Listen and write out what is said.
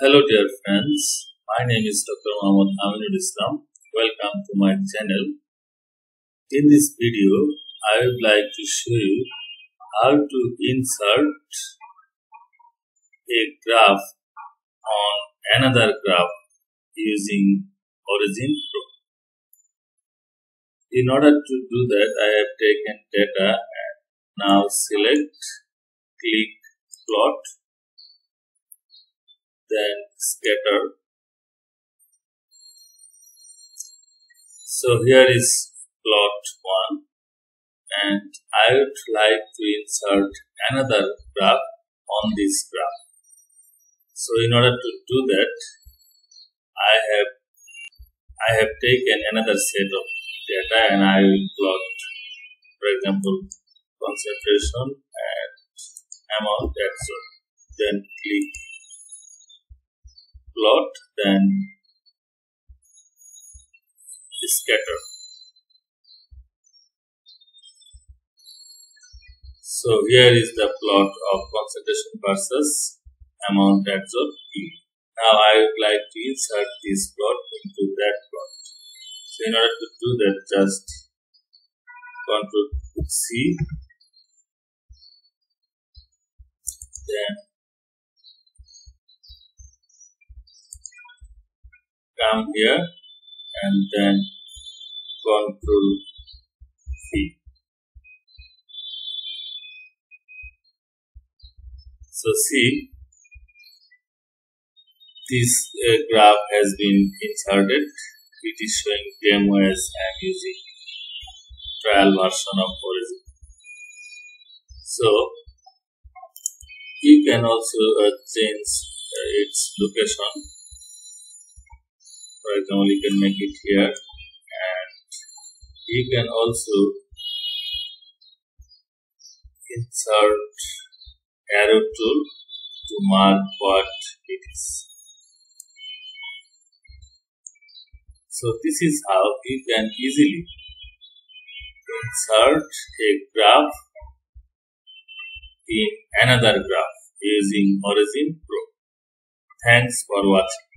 Hello dear friends, my name is Dr. Muhammad Aminul Islam. Welcome to my channel. In this video, I would like to show you how to insert a graph on another graph using Origin Pro. In order to do that, I have taken data and now select, click plot then scatter. So here is plot 1 and I would like to insert another graph on this graph. So in order to do that, I have I have taken another set of data and I will plot, for example, concentration and amount and so then click plot then scatter. So here is the plot of concentration versus amount adsorbed P. Now I would like to insert this plot into that plot. So in order to do that just Ctrl C then come here and then control V. So see this uh, graph has been inserted. It is showing demo as I am using trial version of Origin. So you can also uh, change uh, its location example you can make it here and you can also insert arrow tool to mark what it is so this is how you can easily insert a graph in another graph using Origin Pro. Thanks for watching.